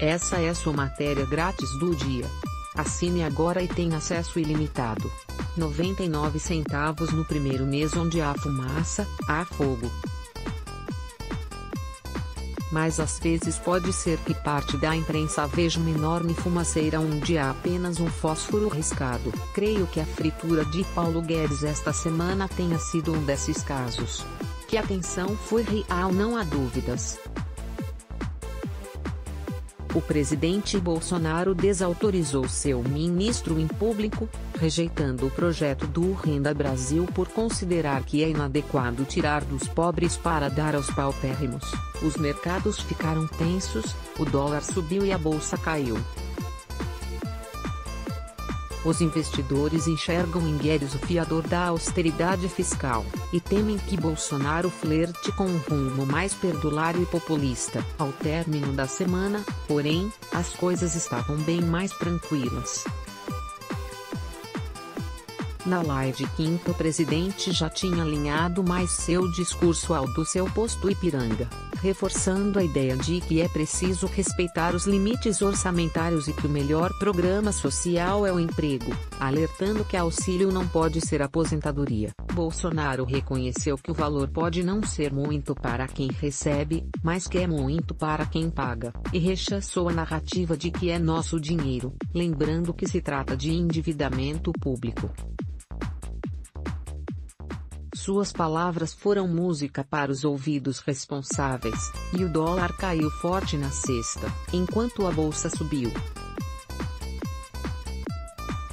Essa é sua matéria grátis do dia. Assine agora e tenha acesso ilimitado. 99 centavos no primeiro mês onde há fumaça, há fogo. Mas às vezes pode ser que parte da imprensa veja uma enorme fumaceira onde há apenas um fósforo riscado. Creio que a fritura de Paulo Guedes esta semana tenha sido um desses casos. Que a tensão foi real não há dúvidas. O presidente Bolsonaro desautorizou seu ministro em público, rejeitando o projeto do Renda Brasil por considerar que é inadequado tirar dos pobres para dar aos paupérrimos. Os mercados ficaram tensos, o dólar subiu e a bolsa caiu. Os investidores enxergam em Guedes o fiador da austeridade fiscal, e temem que Bolsonaro flerte com um rumo mais perdulário e populista. Ao término da semana, porém, as coisas estavam bem mais tranquilas. Na live quinta o presidente já tinha alinhado mais seu discurso ao do seu posto Ipiranga, reforçando a ideia de que é preciso respeitar os limites orçamentários e que o melhor programa social é o emprego, alertando que auxílio não pode ser aposentadoria. Bolsonaro reconheceu que o valor pode não ser muito para quem recebe, mas que é muito para quem paga, e rechaçou a narrativa de que é nosso dinheiro, lembrando que se trata de endividamento público. Suas palavras foram música para os ouvidos responsáveis, e o dólar caiu forte na sexta, enquanto a bolsa subiu.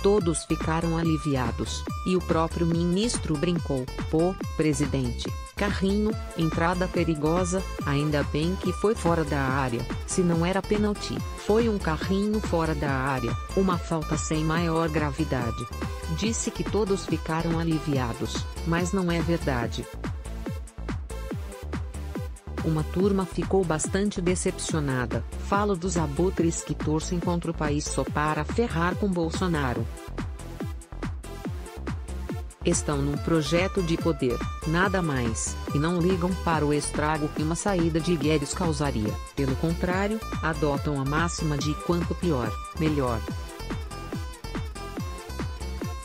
Todos ficaram aliviados, e o próprio ministro brincou: pô, presidente, carrinho, entrada perigosa, ainda bem que foi fora da área, se não era pênalti, foi um carrinho fora da área, uma falta sem maior gravidade. Disse que todos ficaram aliviados, mas não é verdade. Uma turma ficou bastante decepcionada. Falo dos abutres que torcem contra o país só para ferrar com Bolsonaro. Estão num projeto de poder, nada mais, e não ligam para o estrago que uma saída de Guedes causaria. Pelo contrário, adotam a máxima de quanto pior, melhor.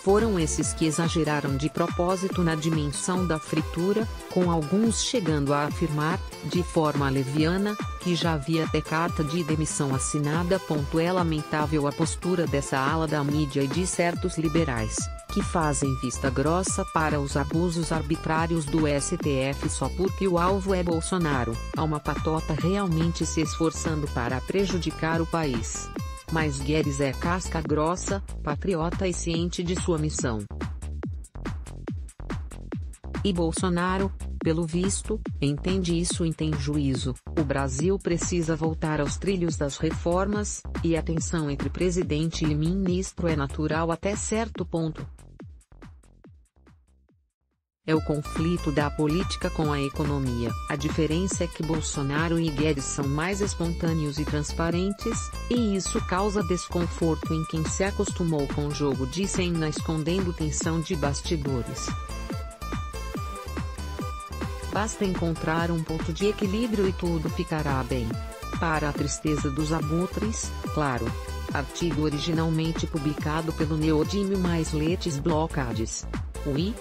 Foram esses que exageraram de propósito na dimensão da fritura, com alguns chegando a afirmar, de forma leviana, que já havia até carta de demissão assinada. É lamentável a postura dessa ala da mídia e de certos liberais, que fazem vista grossa para os abusos arbitrários do STF só porque o alvo é Bolsonaro. Há uma patota realmente se esforçando para prejudicar o país. Mas Guedes é casca grossa, patriota e ciente de sua missão. E Bolsonaro, pelo visto, entende isso e tem juízo. O Brasil precisa voltar aos trilhos das reformas, e a tensão entre presidente e ministro é natural até certo ponto. É o conflito da política com a economia. A diferença é que Bolsonaro e Guedes são mais espontâneos e transparentes, e isso causa desconforto em quem se acostumou com o jogo de cena escondendo tensão de bastidores. Basta encontrar um ponto de equilíbrio e tudo ficará bem. Para a tristeza dos abutres, claro. Artigo originalmente publicado pelo Neodímio mais Letes Blocades. Ui,